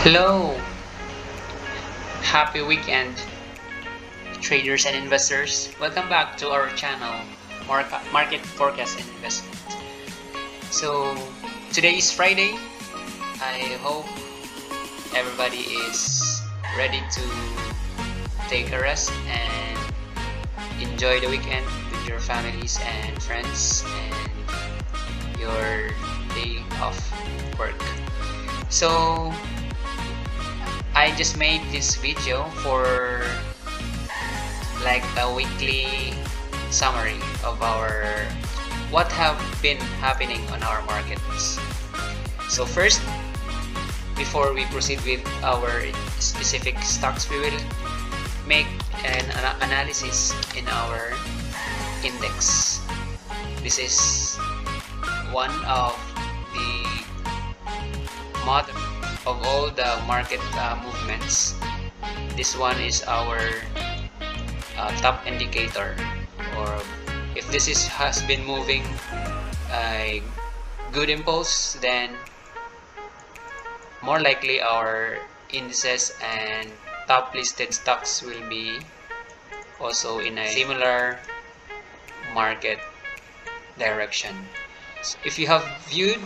Hello! Happy weekend, traders and investors. Welcome back to our channel, Market Forecast and Investment. So, today is Friday. I hope everybody is ready to take a rest and enjoy the weekend with your families and friends and your day off work. So, I just made this video for like a weekly summary of our what have been happening on our markets. So first, before we proceed with our specific stocks, we will make an analysis in our index. This is one of the model of all the market uh, movements this one is our uh, top indicator. Or if this is has been moving a good impulse then more likely our indices and top listed stocks will be also in a similar market direction. So if you have viewed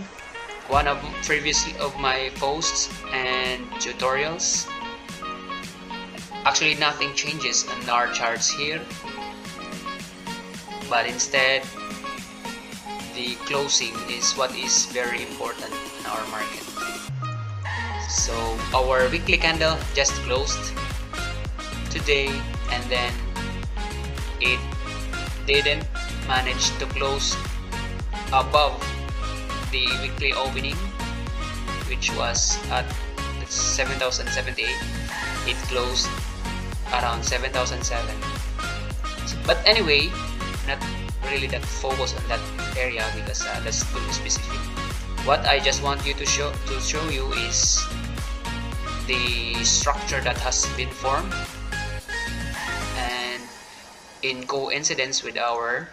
one of previously of my posts and tutorials. Actually nothing changes in our charts here but instead the closing is what is very important in our market. So our weekly candle just closed today and then it didn't manage to close above the weekly opening which was at 7078 it closed around 7007 but anyway not really that focus on that area because uh, that's too specific. What I just want you to show to show you is the structure that has been formed. And in coincidence with our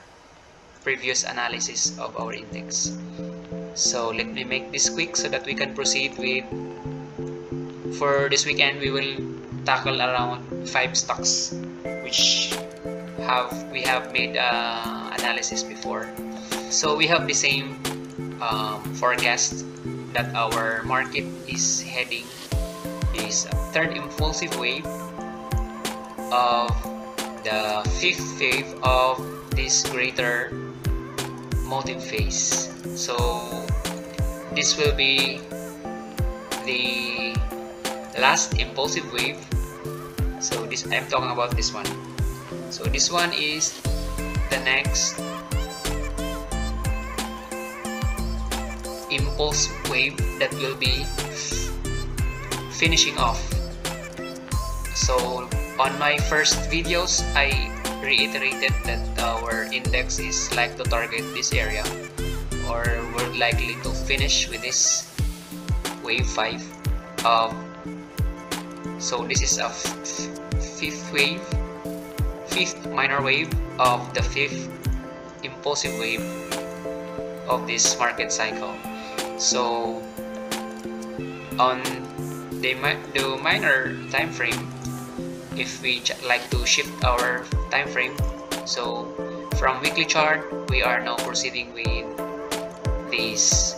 previous analysis of our index so let me make this quick so that we can proceed with for this weekend we will tackle around five stocks which have we have made uh, analysis before. So we have the same um, forecast that our market is heading. Is third impulsive wave of the fifth wave of this greater motive phase so this will be the last impulsive wave. So this I'm talking about this one. So this one is the next impulse wave that will be finishing off. So on my first videos I reiterated that our index is like to target this area or we're likely to finish with this wave 5 of so this is a fifth wave fifth minor wave of the fifth impulsive wave of this market cycle. So on the, the minor time frame if we like to shift our time frame. So from weekly chart we are now proceeding with this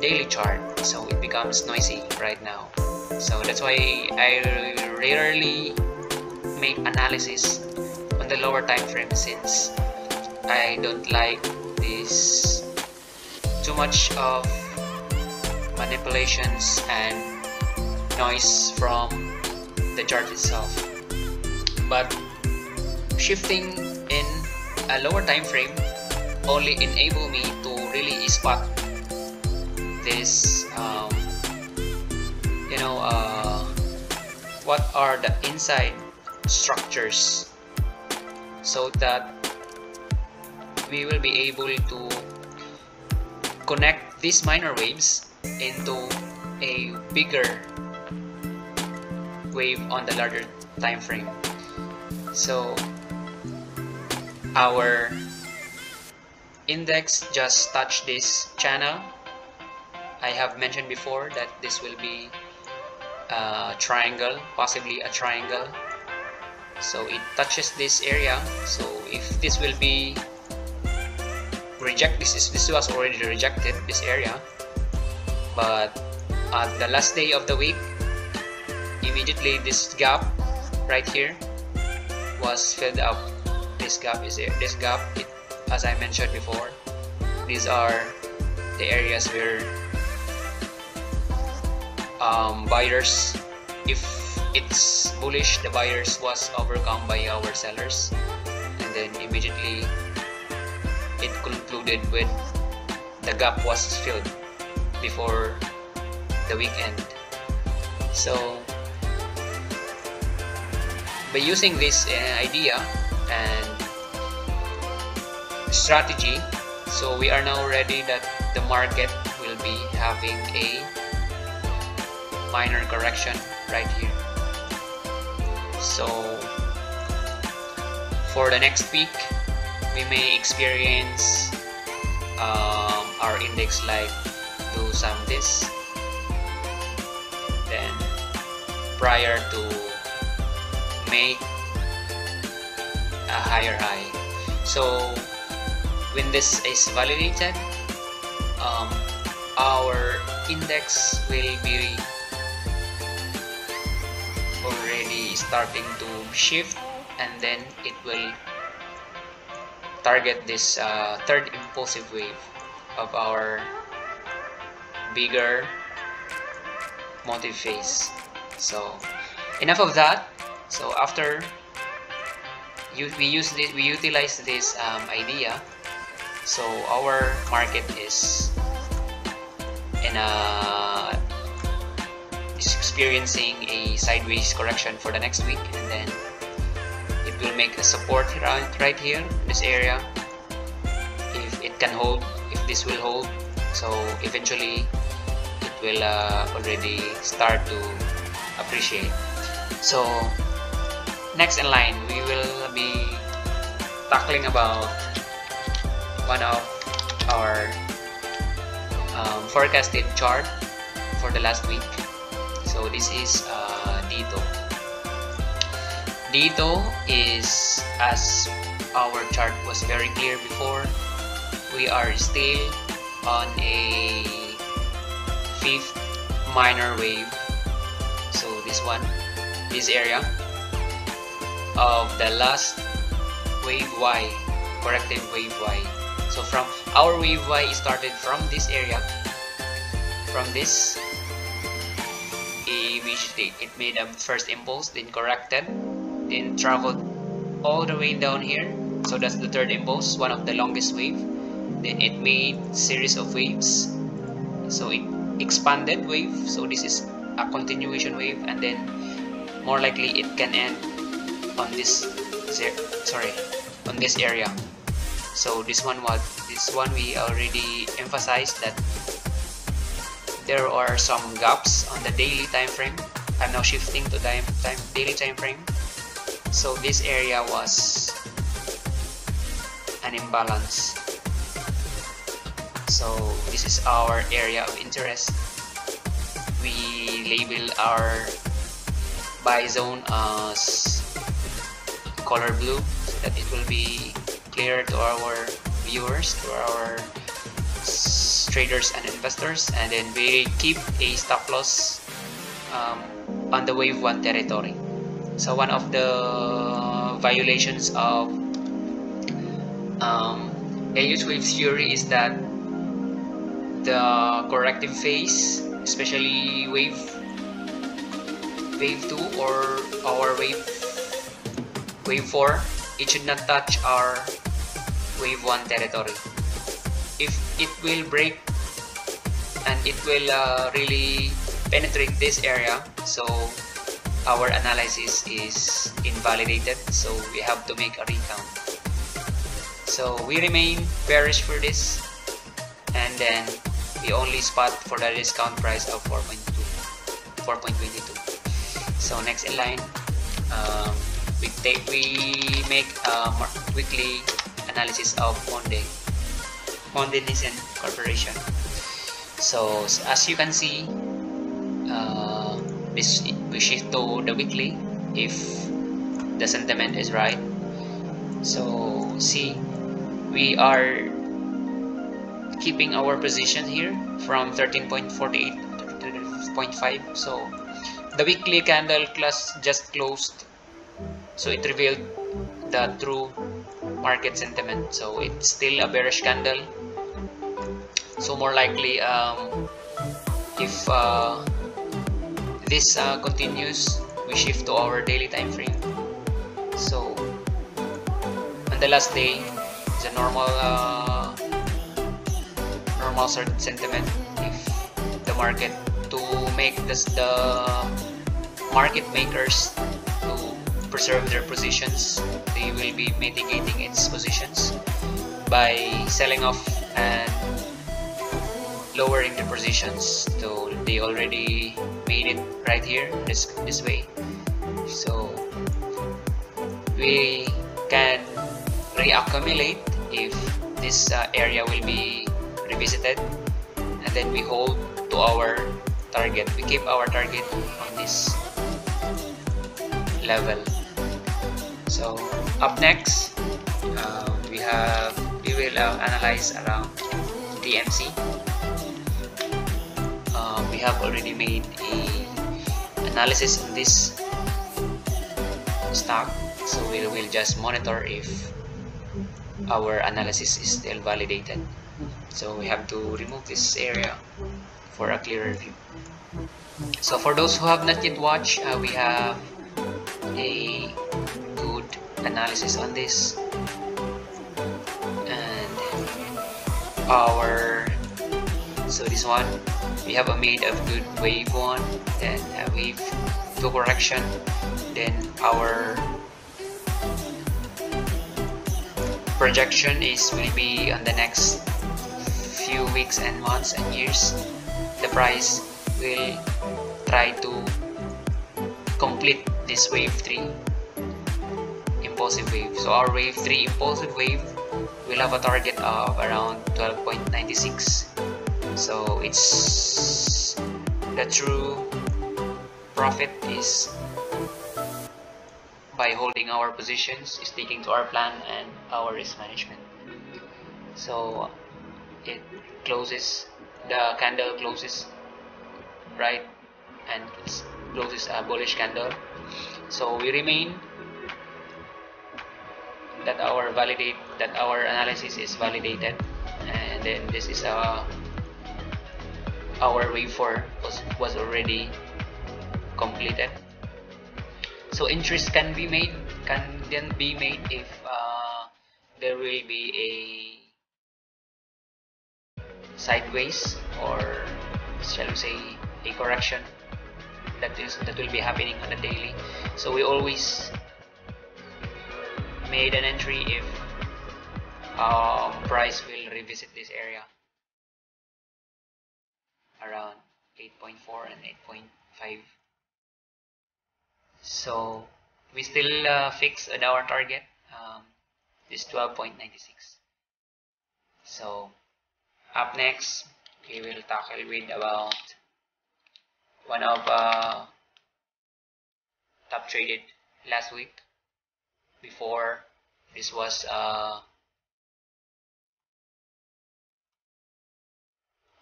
daily chart. So it becomes noisy right now. So that's why I rarely make analysis on the lower time frame since I don't like this too much of manipulations and noise from the chart itself but shifting in a lower time frame only enable me to really spot this um, you know uh, what are the inside structures so that we will be able to connect these minor waves into a bigger wave on the larger time frame so our index just touched this channel. I have mentioned before that this will be a triangle possibly a triangle. So it touches this area. So if this will be reject this is this was already rejected this area. But at the last day of the week immediately this gap right here was filled up. This gap is there this gap it, as I mentioned before these are the areas where um, buyers if it's bullish the buyers was overcome by our sellers and then immediately it concluded with the gap was filled before the weekend. So by using this uh, idea and strategy so we are now ready that the market will be having a minor correction right here. So for the next week we may experience um, our index like do some this. Then prior to make a higher high. So when this is validated um, our index will be already starting to shift and then it will target this uh, third impulsive wave of our bigger motive phase. So enough of that so after you, we use this we utilize this um, idea. So our market is in a is experiencing a sideways correction for the next week. And then it will make a support right, right here this area. If it can hold if this will hold. So eventually it will uh, already start to appreciate. So next in line we will be tackling about one of our um, forecasted chart for the last week. So this is uh, Dito. Dito is as our chart was very clear before we are still on a fifth minor wave. So this one this area of the last wave Y corrective wave Y. So from our wave Y started from this area from this it made a first impulse then corrected then traveled all the way down here. So that's the third impulse one of the longest wave. Then it made series of waves. So it expanded wave. So this is a continuation wave and then more likely it can end on this sorry on this area. So this one was this one we already emphasized that there are some gaps on the daily time frame. I'm now shifting to time, time daily time frame. So this area was an imbalance. So this is our area of interest. We label our buy zone as color blue so that it will be clear to our viewers to our traders and investors and then we keep a stop loss um, on the wave 1 territory. So one of the violations of um, Elliott wave theory is that the corrective phase especially wave wave 2 or our wave wave 4 it should not touch our wave 1 territory. If it will break and it will uh, really penetrate this area so our analysis is invalidated so we have to make a recount. So we remain bearish for this and then we only spot for the discount price of 4.2 4.22 so next in line um, we take we make a weekly analysis of Monday Monde Nissin Corporation. So as you can see, uh, this we shift to the weekly if the sentiment is right so see we are keeping our position here from 13.48 to 0.5 so the weekly candle class just closed so it revealed the true market sentiment. So it's still a bearish candle. So more likely um, if uh, this uh, continues we shift to our daily time frame. So on the last day it's a normal uh, normal sentiment. If the market to make this the market makers preserve their positions. They will be mitigating its positions by selling off and lowering the positions. So they already made it right here this this way. So we can reaccumulate if this uh, area will be revisited. And then we hold to our target we keep our target on this level so up next uh, we have we will uh, analyze around TMC uh, we have already made a analysis on this stock. So we will just monitor if our analysis is still validated. So we have to remove this area for a clearer view. So for those who have not yet watched uh, we have a analysis on this and our so this one we have a made of good wave one then a wave two correction then our projection is will be on the next few weeks and months and years. The price will try to complete this wave 3 impulsive wave so our wave 3 impulsive wave will have a target of around 12.96 so it's the true profit is by holding our positions, sticking to our plan and our risk management. So it closes, the candle closes right and closes a bullish candle. So we remain that our validate that our analysis is validated and then this is a our wave 4 was, was already completed. So interest can be made can then be made if uh, there will be a sideways or shall we say a correction that is that will be happening on a daily. So we always made an entry if price will revisit this area. Around 8.4 and 8.5 so we still uh, fix our target um, is 12.96 so up next we will tackle with about one of uh, top traded last week before. This was uh,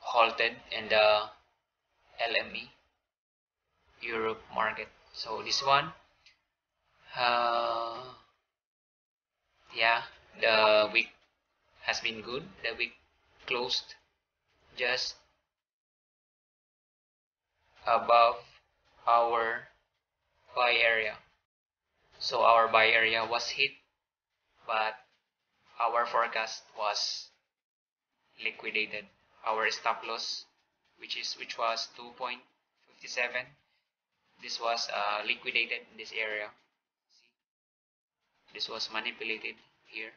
halted in the LME Europe market. So this one uh, yeah the week has been good. The week closed just above our buy area so our buy area was hit but our forecast was liquidated. Our stop loss which is which was 2.57 this was uh, liquidated in this area. See? this was manipulated here